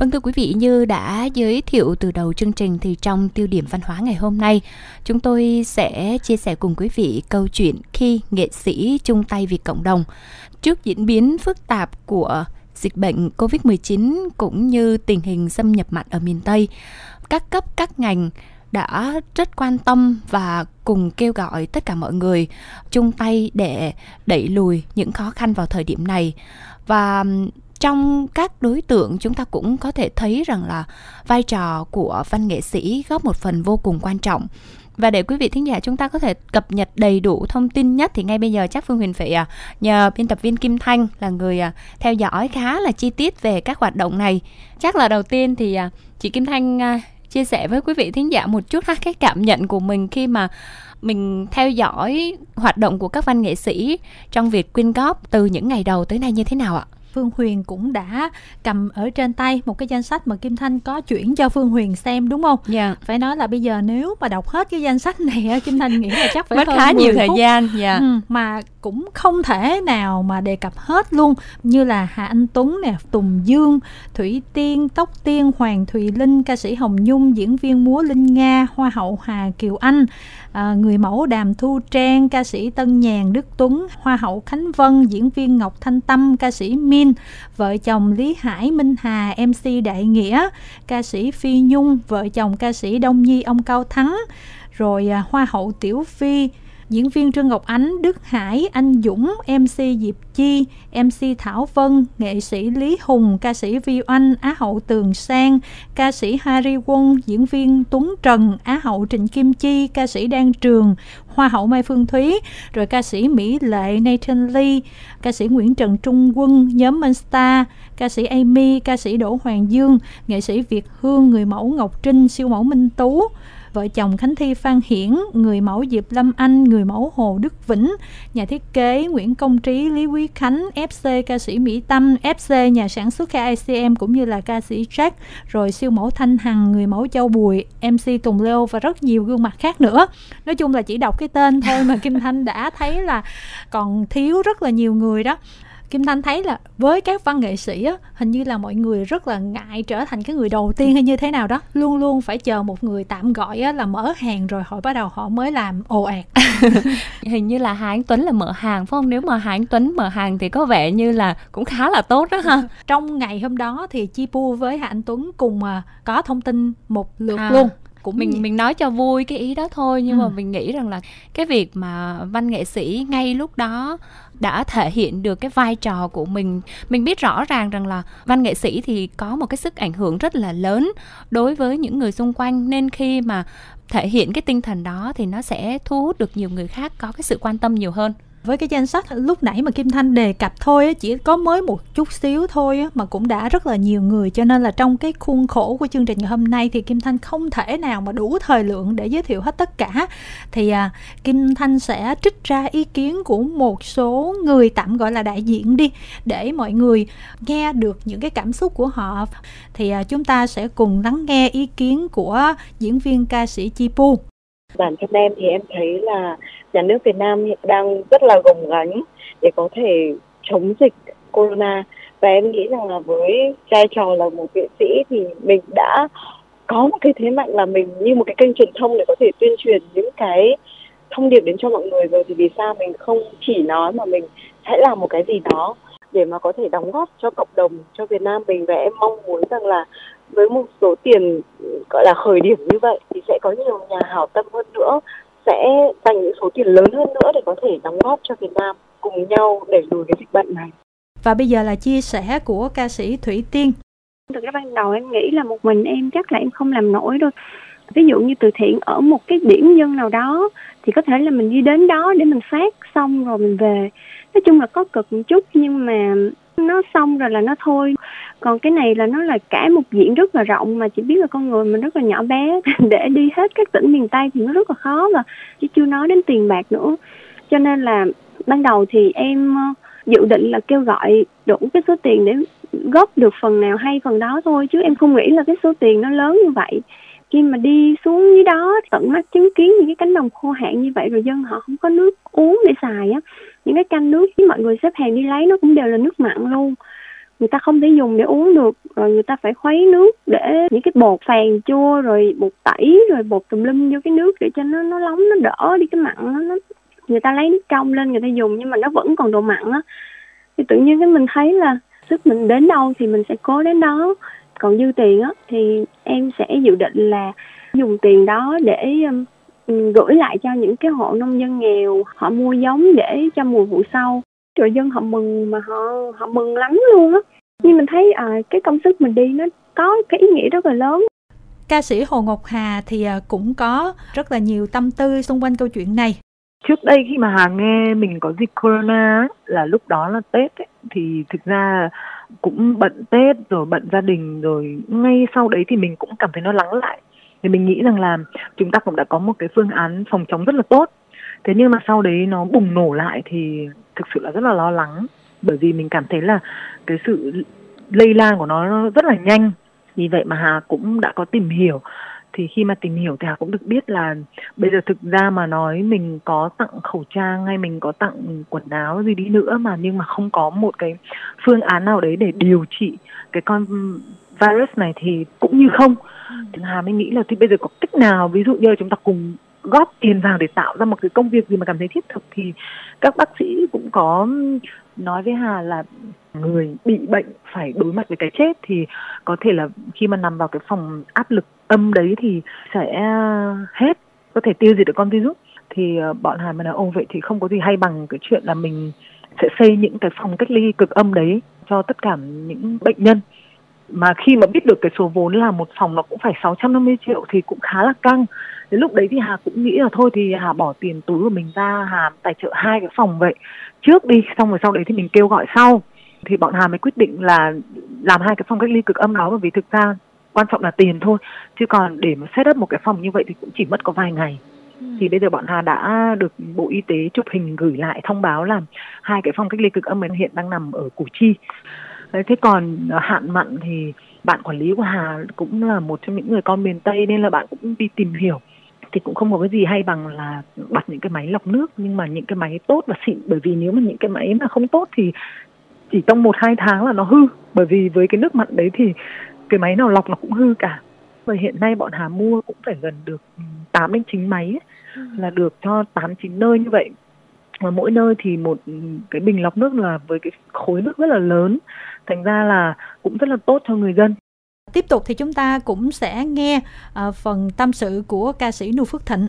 Vâng thưa quý vị, như đã giới thiệu từ đầu chương trình thì trong tiêu điểm văn hóa ngày hôm nay, chúng tôi sẽ chia sẻ cùng quý vị câu chuyện khi nghệ sĩ chung tay vì cộng đồng. Trước diễn biến phức tạp của dịch bệnh COVID-19 cũng như tình hình xâm nhập mặn ở miền Tây, các cấp các ngành đã rất quan tâm và cùng kêu gọi tất cả mọi người chung tay để đẩy lùi những khó khăn vào thời điểm này và trong các đối tượng, chúng ta cũng có thể thấy rằng là vai trò của văn nghệ sĩ góp một phần vô cùng quan trọng và để quý vị thính giả chúng ta có thể cập nhật đầy đủ thông tin nhất thì ngay bây giờ chắc Phương Huyền phải à, nhờ biên tập viên Kim Thanh là người à, theo dõi khá là chi tiết về các hoạt động này. Chắc là đầu tiên thì à, chị Kim Thanh chia sẻ với quý vị thính giả một chút ha, cái cảm nhận của mình khi mà mình theo dõi hoạt động của các văn nghệ sĩ trong việc quyên góp từ những ngày đầu tới nay như thế nào ạ? Phương Huyền cũng đã cầm ở trên tay một cái danh sách mà Kim Thanh có chuyển cho Phương Huyền xem đúng không? Dạ. Yeah. Phải nói là bây giờ nếu mà đọc hết cái danh sách này Kim Thanh nghĩ là chắc phải mất khá nhiều thời gian. Dạ. Yeah. Ừ, mà cũng không thể nào mà đề cập hết luôn. Như là Hà Anh Tuấn nè, Tùng Dương, Thủy Tiên, Tóc Tiên, Hoàng Thùy Linh, ca sĩ Hồng Nhung, diễn viên múa Linh Nga, Hoa hậu Hà Kiều Anh, à, người mẫu Đàm Thu Trang, ca sĩ Tân Nhàn Đức Tuấn, Hoa hậu Khánh Vân, diễn viên Ngọc Thanh Tâm, ca sĩ Min, vợ chồng Lý Hải Minh Hà, MC Đại Nghĩa, ca sĩ Phi Nhung, vợ chồng ca sĩ Đông Nhi ông Cao Thắng, rồi à, Hoa hậu Tiểu Phi, diễn viên Trương Ngọc Ánh, Đức Hải, Anh Dũng, MC Diệp Chi, MC Thảo Vân, nghệ sĩ Lý Hùng, ca sĩ Vi Oanh, Á hậu Tường Sang, ca sĩ Harry Won, diễn viên Tuấn Trần, Á hậu Trịnh Kim Chi, ca sĩ Đan Trường, Hoa hậu Mai Phương Thúy, rồi ca sĩ Mỹ Lệ Nathan Lee, ca sĩ Nguyễn Trần Trung Quân, nhóm Monster, ca sĩ Amy, ca sĩ Đỗ Hoàng Dương, nghệ sĩ Việt Hương, người mẫu Ngọc Trinh, siêu mẫu Minh Tú, vợ chồng Khánh Thi Phan Hiển, người mẫu Diệp Lâm Anh, người mẫu Hồ Đức Vĩnh, nhà thiết kế Nguyễn Công Trí, Lý Quý Khánh, FC ca sĩ Mỹ Tâm, FC nhà sản xuất KICM cũng như là ca sĩ Jack, rồi siêu mẫu Thanh Hằng, người mẫu Châu Bùi, MC Tùng Leo và rất nhiều gương mặt khác nữa. Nói chung là chỉ đọc cái tên thôi mà Kim Thanh đã thấy là còn thiếu rất là nhiều người đó Kim Thanh thấy là với các văn nghệ sĩ á, hình như là mọi người rất là ngại trở thành cái người đầu tiên hay như thế nào đó. Luôn luôn phải chờ một người tạm gọi á, là mở hàng rồi họ bắt đầu họ mới làm ồ ạt. Hình như là Hà Anh Tuấn là mở hàng phải không? Nếu mà Hà Anh Tuấn mở hàng thì có vẻ như là cũng khá là tốt đó ha. Trong ngày hôm đó thì Chi Pu với Hà Anh Tuấn cùng à, có thông tin một lượt à. luôn cũng mình mình nói cho vui cái ý đó thôi nhưng ừ. mà mình nghĩ rằng là cái việc mà văn nghệ sĩ ngay lúc đó đã thể hiện được cái vai trò của mình mình biết rõ ràng rằng là văn nghệ sĩ thì có một cái sức ảnh hưởng rất là lớn đối với những người xung quanh nên khi mà thể hiện cái tinh thần đó thì nó sẽ thu hút được nhiều người khác có cái sự quan tâm nhiều hơn với cái danh sách lúc nãy mà Kim Thanh đề cập thôi chỉ có mới một chút xíu thôi mà cũng đã rất là nhiều người. Cho nên là trong cái khuôn khổ của chương trình ngày hôm nay thì Kim Thanh không thể nào mà đủ thời lượng để giới thiệu hết tất cả. Thì à, Kim Thanh sẽ trích ra ý kiến của một số người tạm gọi là đại diện đi để mọi người nghe được những cái cảm xúc của họ. Thì à, chúng ta sẽ cùng lắng nghe ý kiến của diễn viên ca sĩ Chi Pu bản thân em thì em thấy là nhà nước Việt Nam hiện đang rất là gồng gánh để có thể chống dịch corona. Và em nghĩ rằng là với vai trò là một nghệ sĩ thì mình đã có một cái thế mạnh là mình như một cái kênh truyền thông để có thể tuyên truyền những cái thông điệp đến cho mọi người rồi. Thì vì sao mình không chỉ nói mà mình hãy làm một cái gì đó để mà có thể đóng góp cho cộng đồng, cho Việt Nam mình? Và em mong muốn rằng là với một số tiền gọi là khởi điểm như vậy thì sẽ có nhiều nhà hảo tâm hơn nữa sẽ dành những số tiền lớn hơn nữa để có thể đóng góp cho Việt Nam cùng nhau đẩy lùi cái dịch bệnh này. Và bây giờ là chia sẻ của ca sĩ Thủy Tiên. Thực ra ban đầu em nghĩ là một mình em chắc là em không làm nổi đâu. Ví dụ như từ thiện ở một cái điểm nhân nào đó thì có thể là mình đi đến đó để mình phát xong rồi mình về. Nói chung là có cực một chút nhưng mà nó xong rồi là nó thôi. Còn cái này là nó là cả một diện rất là rộng mà chỉ biết là con người mình rất là nhỏ bé. Để đi hết các tỉnh miền tây thì nó rất là khó và chứ chưa nói đến tiền bạc nữa. Cho nên là ban đầu thì em ờ, dự định là kêu gọi đủ cái số tiền để góp được phần nào hay phần đó thôi, chứ em không nghĩ là cái số tiền nó lớn như vậy khi mà đi xuống dưới đó tận mắt chứng kiến những cái cánh đồng khô hạn như vậy rồi dân họ không có nước uống để xài á. Những cái canh nước với mọi người xếp hàng đi lấy nó cũng đều là nước mặn luôn. Người ta không thể dùng để uống được rồi người ta phải khuấy nước để những cái bột phèn chua rồi bột tẩy rồi bột tùm lum vô cái nước để cho nó nó nóng nó đỡ đi cái mặn nó, nó. Người ta lấy nước trong lên người ta dùng nhưng mà nó vẫn còn độ mặn á. Thì tự nhiên cái mình thấy là sức mình đến đâu thì mình sẽ cố đến đó còn dư tiền á thì em sẽ dự định là dùng tiền đó để um, gửi lại cho những cái hộ nông dân nghèo họ mua giống để cho mùa vụ sau. Rồi dân họ mừng mà họ họ mừng lắm luôn á. Nhưng mình thấy à, cái công sức mình đi nó có cái ý nghĩa rất là lớn. Ca sĩ Hồ Ngọc Hà thì ờ, cũng có rất là nhiều tâm tư xung quanh câu chuyện này trước đây khi mà Hà nghe mình có dịch corona là lúc đó là Tết ấy, thì thực ra cũng bận Tết rồi bận gia đình rồi ngay sau đấy thì mình cũng cảm thấy nó lắng lại. Thì mình nghĩ rằng là chúng ta cũng đã có một cái phương án phòng chống rất là tốt. Thế nhưng mà sau đấy nó bùng nổ lại thì thực sự là rất là lo lắng bởi vì mình cảm thấy là cái sự lây lan của nó rất là nhanh. Vì vậy mà Hà cũng đã có tìm hiểu thì khi mà tìm hiểu thì Hà cũng được biết là bây giờ thực ra mà nói mình có tặng khẩu trang hay mình có tặng quần áo gì đi nữa mà nhưng mà không có một cái phương án nào đấy để điều trị cái con virus này thì cũng như không. Thì Hà mới nghĩ là thì bây giờ có cách nào ví dụ như là chúng ta cùng góp tiền vào để tạo ra một cái công việc gì mà cảm thấy thiết thực thì các bác sĩ cũng có nói với Hà là người bị bệnh phải đối mặt với cái chết thì có thể là khi mà nằm vào cái phòng áp lực âm đấy thì sẽ à, hết, có thể tiêu diệt được con virus. Thì à, bọn Hà mới nói ô vậy thì không có gì hay bằng cái chuyện là mình sẽ xây những cái phòng cách ly cực âm đấy cho tất cả những bệnh nhân. Mà khi mà biết được cái số vốn là một phòng nó cũng phải 650 triệu thì cũng khá là căng. Đến lúc đấy thì Hà cũng nghĩ là thôi thì Hà bỏ tiền túi của mình ra, Hà tài trợ hai cái phòng vậy. Trước đi, xong rồi sau đấy thì mình kêu gọi sau. Thì bọn Hà mới quyết định là làm hai cái phòng cách ly cực âm đó. Bởi vì thực ra quan trọng là tiền thôi. Chứ còn để mà set up một cái phòng như vậy thì cũng chỉ mất có vài ngày. Ừ. thì bây giờ bọn Hà đã được Bộ Y tế chụp hình gửi lại thông báo là hai cái phòng cách ly cực âm hiện đang nằm ở Củ Chi. Thế còn hạn mặn thì bạn quản lý của Hà cũng là một trong những người con miền Tây nên là bạn cũng đi tìm hiểu. Thì cũng không có cái gì hay bằng là đặt những cái máy lọc nước nhưng mà những cái máy tốt và xịn. Bởi vì nếu mà những cái máy mà không tốt thì chỉ trong một hai tháng là nó hư. Bởi vì với cái nước mặn đấy thì cái máy nào lọc nó cũng hư cả. Và hiện nay bọn Hà mua cũng phải gần được 8 đến 9 máy ấy, ừ. là được cho 8 9 nơi như vậy. Và mỗi nơi thì một cái bình lọc nước là với cái khối nước rất là lớn thành ra là cũng rất là tốt cho người dân. Tiếp tục thì chúng ta cũng sẽ nghe uh, phần tâm sự của ca sĩ Nu Phước Thịnh.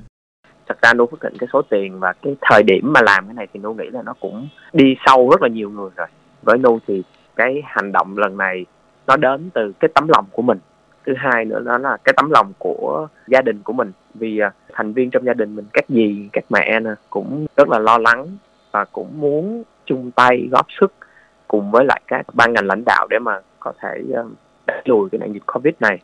Thật ra Nu Phước Thịnh cái số tiền và cái thời điểm mà làm cái này thì Nu nghĩ là nó cũng đi sâu rất là nhiều người rồi. Với Nu thì cái hành động lần này nó đến từ cái tấm lòng của mình. Thứ hai nữa đó là cái tấm lòng của gia đình của mình. Vì à, thành viên trong gia đình mình các dì, các mẹ nè, cũng rất là lo lắng và cũng muốn chung tay góp sức cùng với lại các ban ngành lãnh đạo để mà có thể à, đẩy lùi cái nạn dịch covid này.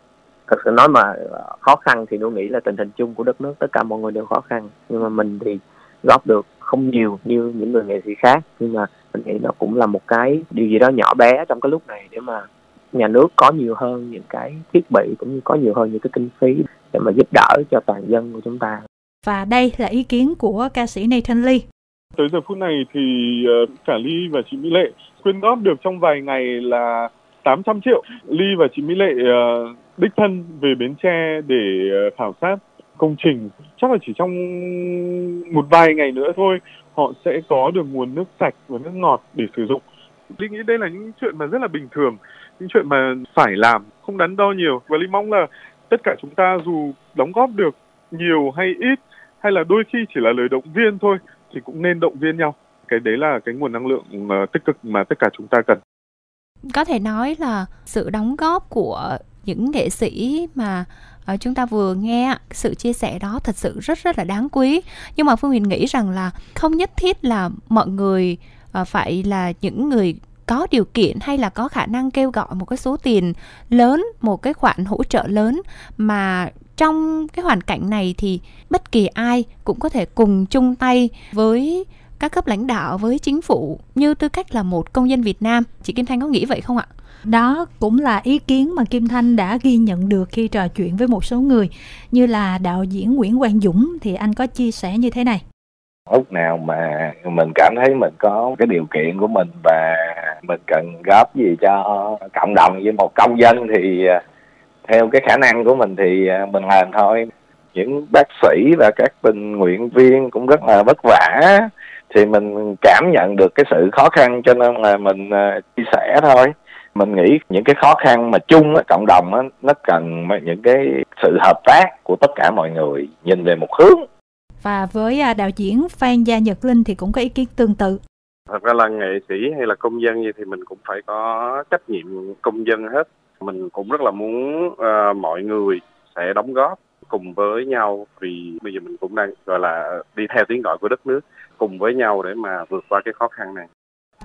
Thật sự nói mà à, khó khăn thì tôi nghĩ là tình hình chung của đất nước, tất cả mọi người đều khó khăn. Nhưng mà mình thì góp được không nhiều như những người nghệ sĩ khác. Nhưng mà mình nghĩ nó cũng là một cái điều gì đó nhỏ bé trong cái lúc này để mà nhà nước có nhiều hơn những cái thiết bị cũng như có nhiều hơn những cái kinh phí để mà giúp đỡ cho toàn dân của chúng ta. Và đây là ý kiến của ca sĩ Nathan Lee. Tới giờ phút này thì ờ, cả Ly và chị Mỹ Lệ quyên góp được trong vài ngày là 800 triệu. Ly và chị Mỹ Lệ uh, đích thân về Bến Tre để uh, khảo sát công trình. Chắc là chỉ trong một vài ngày nữa thôi họ sẽ có được nguồn nước sạch và nước ngọt để sử dụng. Ly nghĩ đây là những chuyện mà rất là bình thường, những chuyện mà phải làm, không đắn đo nhiều. Và lý mong là tất cả chúng ta dù đóng góp được nhiều hay ít hay là đôi khi chỉ là lời động viên thôi thì cũng nên động viên nhau. Cái đấy là cái nguồn năng lượng ờ, tích cực mà tất cả chúng ta cần. Có thể nói là sự đóng góp của những nghệ sĩ mà ờ, chúng ta vừa nghe sự chia sẻ đó thật sự rất rất là đáng quý. Nhưng mà phương huyền nghĩ rằng là không nhất thiết là mọi người ờ, phải là những người có điều kiện hay là có khả năng kêu gọi một cái số tiền lớn một cái khoản hỗ trợ lớn mà trong cái hoàn cảnh này thì bất kỳ ai cũng có thể cùng chung tay với các cấp lãnh đạo với chính phủ như tư cách là một công dân Việt Nam. Chị Kim Thanh có nghĩ vậy không ạ? Đó cũng là ý kiến mà Kim Thanh đã ghi nhận được khi trò chuyện với một số người như là đạo diễn Nguyễn Quang Dũng thì anh có chia sẻ như thế này. Lúc nào mà mình cảm thấy mình có cái điều kiện của mình và mình cần góp gì cho cộng đồng với một công dân thì à, theo cái khả năng của mình thì à, mình làm thôi. Những bác sĩ và các tình nguyện viên cũng rất là vất vả. Thì mình cảm nhận được cái sự khó khăn cho nên là mình à, chia sẻ thôi. Mình nghĩ những cái khó khăn mà chung á, cộng đồng á, nó cần những cái sự hợp tác của tất cả mọi người nhìn về một hướng. Và với đạo diễn Phan Gia Nhật Linh thì cũng có ý kiến tương tự thật ra là nghệ sĩ hay là công dân gì thì mình cũng phải có trách nhiệm công dân hết. Mình cũng rất là muốn uh, mọi người sẽ đóng góp cùng với nhau vì bây giờ mình cũng đang gọi là đi theo tiếng gọi của đất nước cùng với nhau để mà vượt qua cái khó khăn này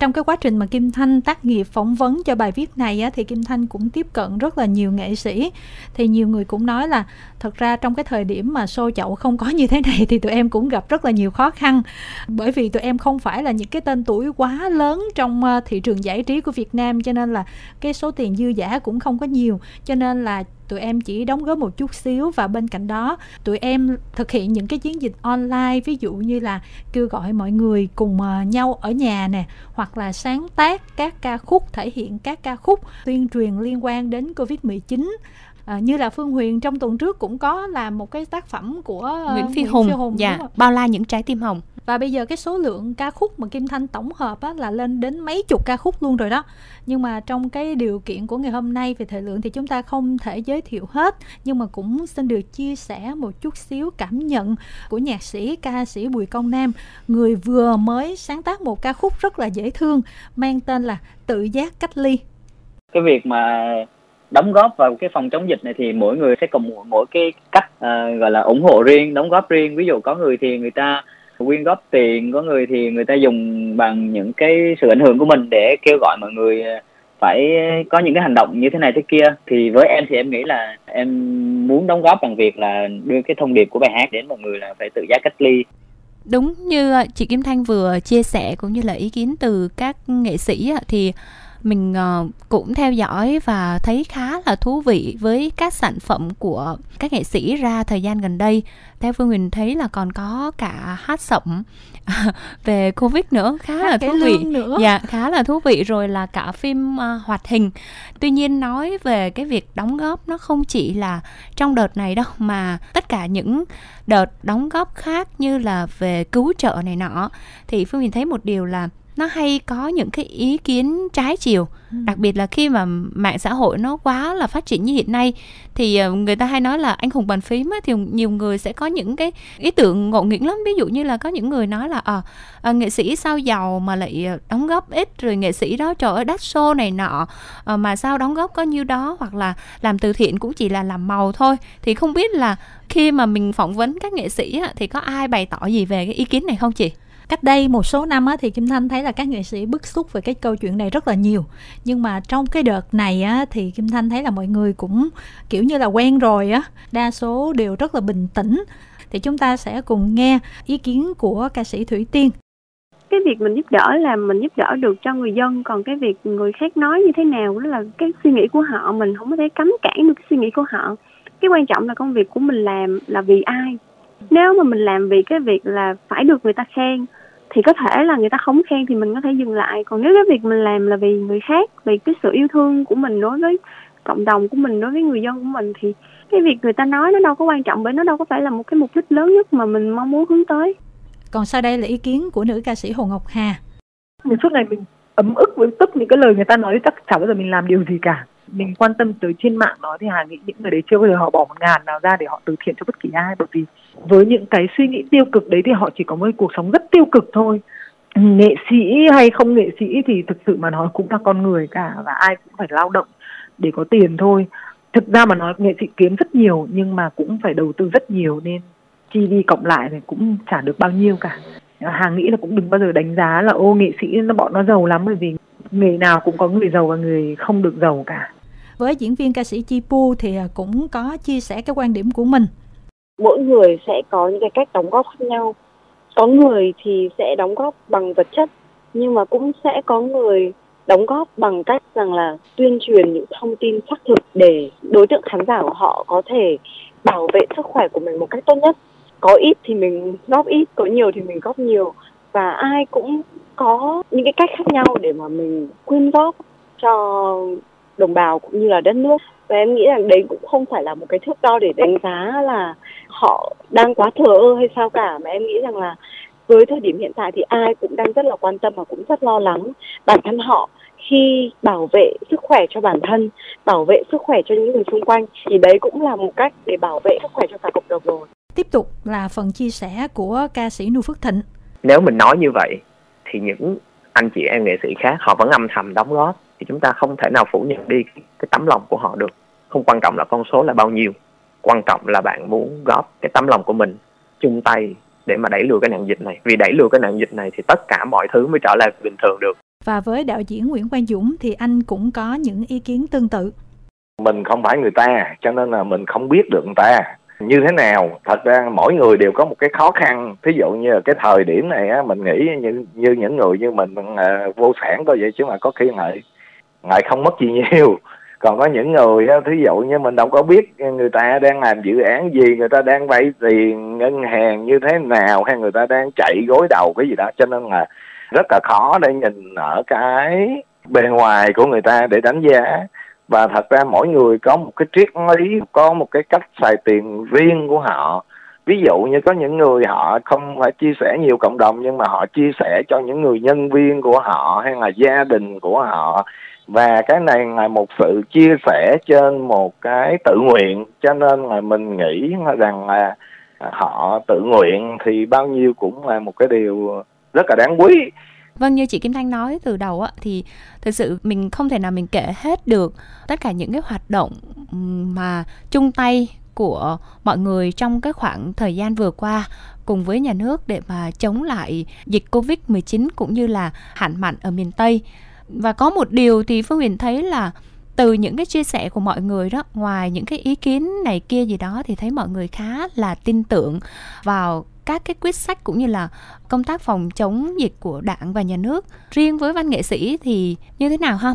trong cái quá trình mà Kim Thanh tác nghiệp phỏng vấn cho bài viết này á, thì Kim Thanh cũng tiếp cận rất là nhiều nghệ sĩ. Thì nhiều người cũng nói là thật ra trong cái thời điểm mà show chậu không có như thế này thì tụi em cũng gặp rất là nhiều khó khăn. Bởi vì tụi em không phải là những cái tên tuổi quá lớn trong ờ, thị trường giải trí của Việt Nam cho nên là cái số tiền dư giả cũng không có nhiều. Cho nên là tụi em chỉ đóng góp một chút xíu và bên cạnh đó. Tụi em thực hiện những cái chiến dịch online ví dụ như là kêu gọi mọi người cùng uh, nhau ở nhà nè hoặc là sáng tác các ca khúc thể hiện các ca khúc tuyên truyền liên quan đến covid 19 À, như là Phương Huyền trong tuần trước cũng có làm một cái tác phẩm của uh, Nguyễn Phi Hùng, Phi Hùng. Dạ, bao la những trái tim hồng và bây giờ cái số lượng ca khúc mà Kim Thanh tổng hợp á, là lên đến mấy chục ca khúc luôn rồi đó. Nhưng mà trong cái điều kiện của ngày hôm nay về thời lượng thì chúng ta không thể giới thiệu hết. Nhưng mà cũng xin được chia sẻ một chút xíu cảm nhận của nhạc sĩ ca sĩ Bùi Công Nam. Người vừa mới sáng tác một ca khúc rất là dễ thương mang tên là Tự giác cách ly. Cái việc mà đóng góp vào cái phòng chống dịch này thì mỗi người sẽ cùng mỗi cái cách uh, gọi là ủng hộ riêng đóng góp riêng. Ví dụ có người thì người ta quyên góp tiền có người thì người ta dùng bằng những cái sự ảnh hưởng của mình để kêu gọi mọi người ờ, phải có những cái hành động như thế này thế kia. Thì với em thì em nghĩ là em muốn đóng góp bằng việc là đưa cái thông điệp của bài hát đến mọi người là phải tự giác cách ly. Đúng như chị Kim Thanh vừa chia sẻ cũng như là ý kiến từ các nghệ sĩ thì mình uh, cũng theo dõi và thấy khá là thú vị với các sản phẩm của các nghệ sĩ ra thời gian gần đây. Theo phương huyền thấy là còn có cả hát sẩm về covid nữa khá hát là thú vị. nữa. dạ khá là thú vị rồi là cả phim uh, hoạt hình. Tuy nhiên nói về cái việc đóng góp nó không chỉ là trong đợt này đâu mà tất cả những đợt đóng góp khác như là về cứu trợ này nọ. Thì phương huyền thấy một điều là nó hay có những cái ý kiến trái chiều. Ừ. đặc biệt là khi mà mạng xã hội nó quá là phát triển như hiện nay thì ờ, người ta hay nói là anh hùng bàn phím á, thì nhiều người sẽ có những cái ý tưởng ngộ nghĩnh lắm. Ví dụ như là có những người nói là ờ à, nghệ sĩ sao giàu mà lại ờ, đóng góp ít rồi nghệ sĩ đó trời ơi đắt show này nọ à, mà sao đóng góp có nhiêu đó hoặc là làm từ thiện cũng chỉ là làm màu thôi. Thì không biết là khi mà mình phỏng vấn các nghệ sĩ á, thì có ai bày tỏ gì về cái ý kiến này không chị cách đây một số năm á, thì kim thanh thấy là các nghệ sĩ bức xúc về cái câu chuyện này rất là nhiều. Nhưng mà trong cái đợt này á, thì kim thanh thấy là mọi người cũng kiểu như là quen rồi á. Đa số đều rất là bình tĩnh. Thì chúng ta sẽ cùng nghe ý kiến của ca sĩ thủy tiên. Cái việc mình giúp đỡ là mình giúp đỡ được cho người dân còn cái việc người khác nói như thế nào đó là cái suy nghĩ của họ mình không có thể cấm cản được cái suy nghĩ của họ. Cái quan trọng là công việc của mình làm là vì ai. Nếu mà mình làm vì cái việc là phải được người ta khen thì có thể là người ta không khen thì mình có thể dừng lại. Còn nếu cái việc mình làm là vì người khác vì cái sự yêu thương của mình đối với cộng đồng của mình đối với người dân của mình thì cái việc người ta nói nó đâu có quan trọng bởi nó đâu có phải là một cái mục đích lớn nhất mà mình mong muốn hướng tới. Còn sau đây là ý kiến của nữ ca sĩ Hồ Ngọc Hà. Một suốt ngày mình ấm ức với tức những cái lời người ta nói chắc chả bao giờ mình làm điều gì cả mình quan tâm tới trên mạng đó thì hà nghĩ những người đấy chưa bao giờ họ bỏ một ngàn nào ra để họ từ thiện cho bất kỳ ai. Bởi vì với những cái suy nghĩ tiêu cực đấy thì họ chỉ có một cuộc sống rất tiêu cực thôi. Nghệ sĩ hay không nghệ sĩ thì thực sự mà nói cũng là con người cả và ai cũng phải lao động để có tiền thôi. Thực ra mà nói, nghệ sĩ kiếm rất nhiều nhưng mà cũng phải đầu tư rất nhiều nên chi đi cộng lại thì cũng chả được bao nhiêu cả. Hàng nghĩ là cũng đừng bao giờ đánh giá là, ô, nghệ sĩ nó bọn nó giàu lắm bởi vì nghề nào cũng có người giàu và người không được giàu cả. Với diễn viên ca sĩ Chi Pu thì cũng có chia sẻ cái quan điểm của mình. Mỗi người sẽ có những cái cách đóng góp khác nhau. Có người thì sẽ đóng góp bằng vật chất nhưng mà cũng sẽ có người đóng góp bằng cách rằng là tuyên truyền những thông tin xác thực để đối tượng khán giả của họ có thể bảo vệ sức khỏe của mình một cách tốt nhất. Có ít thì mình góp ít có nhiều thì mình góp nhiều. Và ai cũng có những cái cách khác nhau để mà mình quyên góp cho đồng bào cũng như là đất nước. Và em nghĩ rằng đấy cũng không phải là một cái thước đo để đánh giá là họ đang quá thờ ơ hay sao cả mà em nghĩ rằng là với thời điểm hiện tại thì ai cũng đang rất là quan tâm và cũng rất lo lắng bản thân họ khi bảo vệ sức khỏe cho bản thân bảo vệ sức khỏe cho những người xung quanh. Thì đấy cũng là một cách để bảo vệ sức khỏe cho cả cộng đồng rồi. Tiếp tục là phần chia sẻ của ca sĩ Nu Phước Thịnh. Nếu mình nói như vậy thì những anh chị em nghệ sĩ khác họ vẫn âm thầm đóng góp. Thì chúng ta không thể nào phủ nhận đi cái tấm lòng của họ được. Không quan trọng là con số là bao nhiêu. Quan trọng là bạn muốn góp cái tấm lòng của mình chung tay để mà đẩy lùi cái nạn dịch này. Vì đẩy lùi cái nạn dịch này thì tất cả mọi thứ mới trở lại bình thường được. Và với đạo diễn Nguyễn Quang Dũng thì anh cũng có những ý kiến tương tự. Mình không phải người ta cho nên là mình không biết được người ta như thế nào? Thật ra mỗi người đều có một cái khó khăn. Thí dụ như cái thời điểm này á mình nghĩ như như những người như mình à, vô sản thôi vậy chứ mà có khi ngại ngại không mất gì nhiều. Còn có những người á thí dụ như mình đâu có biết người ta đang làm dự án gì người ta đang vay tiền ngân hàng như thế nào hay người ta đang chạy gối đầu cái gì đó. Cho nên là rất là khó để nhìn ở cái bề ngoài của người ta để đánh giá và thật ra mỗi người có một cái triết lý, có một cái cách xài tiền riêng của họ. Ví dụ như có những người họ không phải chia sẻ nhiều cộng đồng, nhưng mà họ chia sẻ cho những người nhân viên của họ hay là gia đình của họ. Và cái này là một sự chia sẻ trên một cái tự nguyện. Cho nên là mình nghĩ rằng là họ tự nguyện thì bao nhiêu cũng là một cái điều rất là đáng quý. Vâng như chị Kim Thanh nói từ đầu á, thì thực sự mình không thể nào mình kể hết được tất cả những cái hoạt động mà chung tay của mọi người trong cái khoảng thời gian vừa qua cùng với nhà nước để mà chống lại dịch Covid-19 cũng như là hạn mặn ở miền Tây. Và có một điều thì Phương Huyền thấy là từ những cái chia sẻ của mọi người đó, ngoài những cái ý kiến này kia gì đó thì thấy mọi người khá là tin tưởng vào các cái quyết sách cũng như là công tác phòng chống dịch của đảng và nhà nước riêng với văn nghệ sĩ thì như thế nào ha?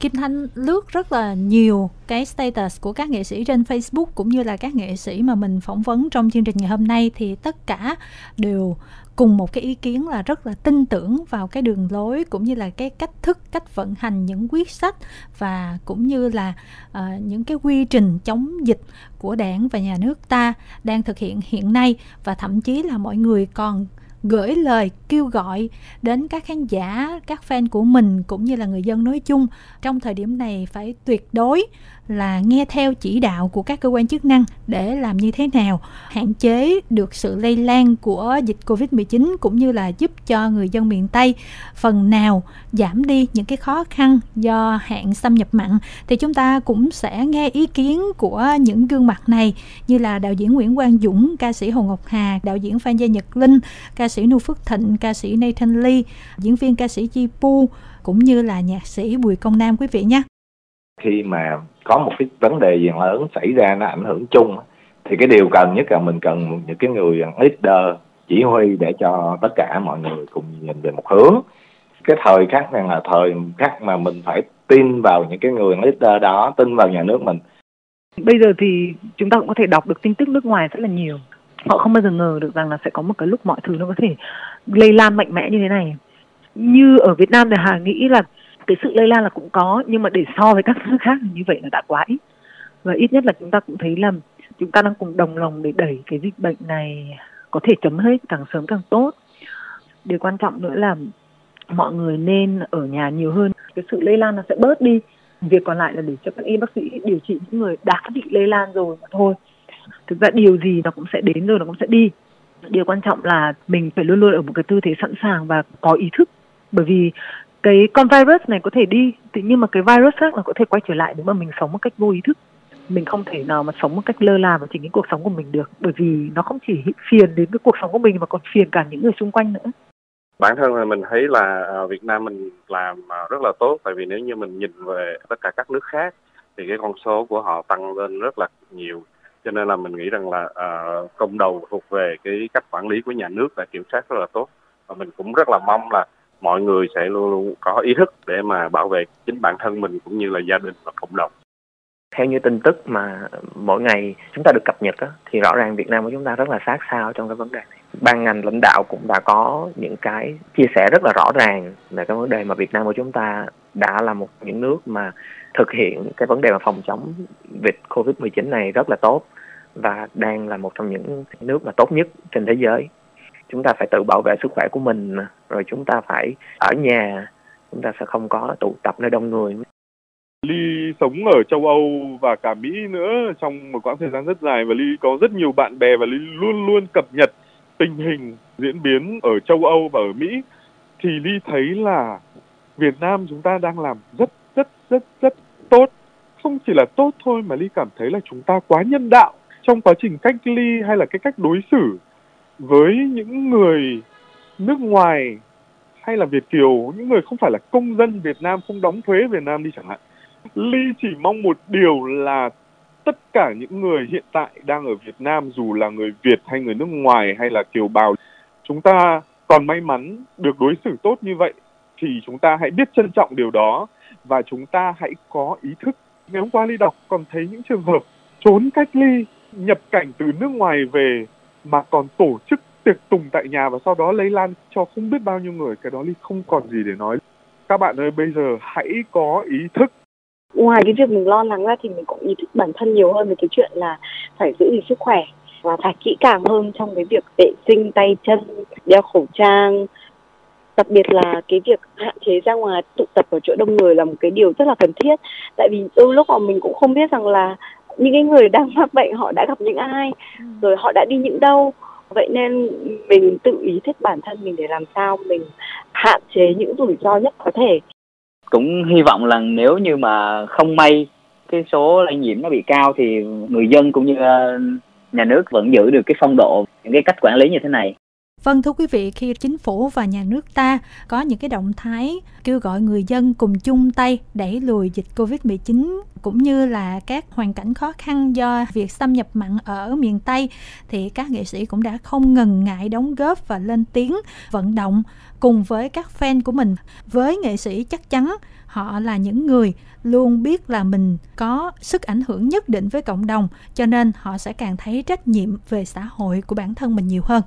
Kim Thanh lướt rất là nhiều cái status của các nghệ sĩ trên Facebook cũng như là các nghệ sĩ mà mình phỏng vấn trong chương trình ngày hôm nay thì tất cả đều cùng một cái ý kiến là rất là tin tưởng vào cái đường lối cũng như là cái cách thức cách vận hành những quyết sách và cũng như là uh, những cái quy trình chống dịch của đảng và nhà nước ta đang thực hiện hiện nay. Và thậm chí là mọi người còn gửi lời kêu gọi đến các khán giả, các fan của mình cũng như là người dân nói chung trong thời điểm này phải tuyệt đối là nghe theo chỉ đạo của các cơ quan chức năng để làm như thế nào hạn chế được sự lây lan của dịch Covid-19 cũng như là giúp cho người dân miền Tây phần nào giảm đi những cái khó khăn do hạn xâm nhập mặn. Thì chúng ta cũng sẽ nghe ý kiến của những gương mặt này như là đạo diễn Nguyễn Quang Dũng, ca sĩ Hồ Ngọc Hà, đạo diễn Phan Gia Nhật Linh, ca sĩ Nu Phước Thịnh, ca sĩ Nathan Lee, diễn viên ca sĩ Chi Pu cũng như là nhạc sĩ Bùi Công Nam quý vị nhé khi mà có một cái vấn đề gì lớn xảy ra, nó ảnh hưởng chung, thì cái điều cần nhất là mình cần những cái người leader, chỉ huy để cho tất cả mọi người cùng nhìn về một hướng. Cái thời khắc này là thời khắc mà mình phải tin vào những cái người leader đó, tin vào nhà nước mình. Bây giờ thì chúng ta cũng có thể đọc được tin tức nước ngoài rất là nhiều. Họ không bao giờ ngờ được rằng là sẽ có một cái lúc mọi thứ nó có thể lây lan mạnh mẽ như thế này. Như ở Việt Nam thì Hà nghĩ là cái sự lây lan là cũng có, nhưng mà để so với các nước khác như vậy là đã quá ít. Và ít nhất là chúng ta cũng thấy là chúng ta đang cùng đồng lòng để đẩy cái dịch bệnh này có thể chấm hết, càng sớm càng tốt. Điều quan trọng nữa là mọi người nên ở nhà nhiều hơn. Cái sự lây lan nó sẽ bớt đi. Việc còn lại là để cho các y bác sĩ điều trị những người đã bị lây lan rồi mà thôi. Thực ra điều gì nó cũng sẽ đến rồi, nó cũng sẽ đi. Điều quan trọng là mình phải luôn luôn ở một cái tư thế sẵn sàng và có ý thức. Bởi vì cái con virus này có thể đi thì nhưng mà cái virus khác là có thể quay trở lại nếu mà mình sống một cách vô ý thức. Mình không thể nào mà sống một cách lơ là vào chính cái cuộc sống của mình được bởi vì nó không chỉ phiền đến cái cuộc sống của mình mà còn phiền cả những người xung quanh nữa. Bản thân là mình thấy là à, Việt Nam mình làm à, rất là tốt tại vì nếu như mình nhìn về tất cả các nước khác thì cái con số của họ tăng lên rất là nhiều. Cho nên là mình nghĩ rằng là à, uh, công đầu thuộc về cái cách quản lý của nhà nước và kiểm soát rất là tốt. Và mình cũng rất là mong là mọi người sẽ luôn luôn có ý thức để mà bảo vệ chính bản thân mình cũng như là gia đình và cộng đồng theo như tin tức mà mỗi ngày chúng ta được cập nhật đó, thì rõ ràng Việt Nam của chúng ta rất là sát sao trong cái vấn đề này ban ngành lãnh đạo cũng đã có những cái chia sẻ rất là rõ ràng về cái vấn đề mà Việt Nam của chúng ta đã là một những nước mà thực hiện cái vấn đề mà phòng chống dịch Covid-19 này rất là tốt và đang là một trong những nước mà tốt nhất trên thế giới. Chúng ta phải tự bảo vệ sức khỏe của mình rồi chúng ta phải ở nhà, chúng ta sẽ không có tụ tập nơi đông người. Ly sống ở châu Âu và cả Mỹ nữa trong một quãng thời gian rất dài và Ly có rất nhiều bạn bè và Ly luôn luôn cập nhật tình hình diễn biến ở châu Âu và ở Mỹ thì Ly thấy là Việt Nam chúng ta đang làm rất rất rất rất tốt không chỉ là tốt thôi mà ly cảm thấy là chúng ta quá nhân đạo trong quá trình cách ly hay là cái cách đối xử với những người nước ngoài hay là Việt kiều những người không phải là công dân Việt Nam không đóng thuế Việt Nam đi chẳng hạn ly chỉ mong một điều là tất cả những người hiện tại đang ở Việt Nam dù là người Việt hay người nước ngoài hay là kiều bào chúng ta còn may mắn được đối xử tốt như vậy thì chúng ta hãy biết trân trọng điều đó và chúng ta hãy có ý thức. Ngày hôm qua Ly đọc còn thấy những trường hợp trốn cách ly, nhập cảnh từ nước ngoài về mà còn tổ chức tiệc tùng tại nhà và sau đó lây lan cho không biết bao nhiêu người. Cái đó Ly không còn gì để nói. Các bạn ơi, bây giờ hãy có ý thức ngoài cái việc mình lo lắng ra thì mình cũng ý thức bản thân nhiều hơn về cái chuyện là phải giữ gìn sức khỏe và phải kỹ càng hơn trong cái việc vệ sinh tay chân, đeo khẩu trang đặc biệt là cái việc hạn chế ra ngoài tụ tập ở chỗ đông người là một cái điều rất là cần thiết tại vì đôi lúc mà mình cũng không biết rằng là những cái người đang mắc bệnh họ đã gặp những ai? Ừ. rồi họ đã đi những đâu? Vậy nên mình tự ý thức bản thân mình để làm sao mình hạn chế những rủi ro nhất có thể. Cũng hy vọng là nếu như mà không may cái số lây nhiễm nó bị cao thì người dân cũng như ờ, nhà nước vẫn giữ được cái phong độ những cái cách quản lý như thế này Vâng thưa quý vị, khi chính phủ và nhà nước ta có những cái động thái kêu gọi người dân cùng chung tay đẩy lùi dịch Covid-19 cũng như là các hoàn cảnh khó khăn do việc xâm nhập mặn ở miền Tây thì các nghệ sĩ cũng đã không ngần ngại đóng góp và lên tiếng vận động cùng với các fan của mình. Với nghệ sĩ chắc chắn họ là những người luôn biết là mình có sức ảnh hưởng nhất định với cộng đồng cho nên họ sẽ càng thấy trách nhiệm về xã hội của bản thân mình nhiều hơn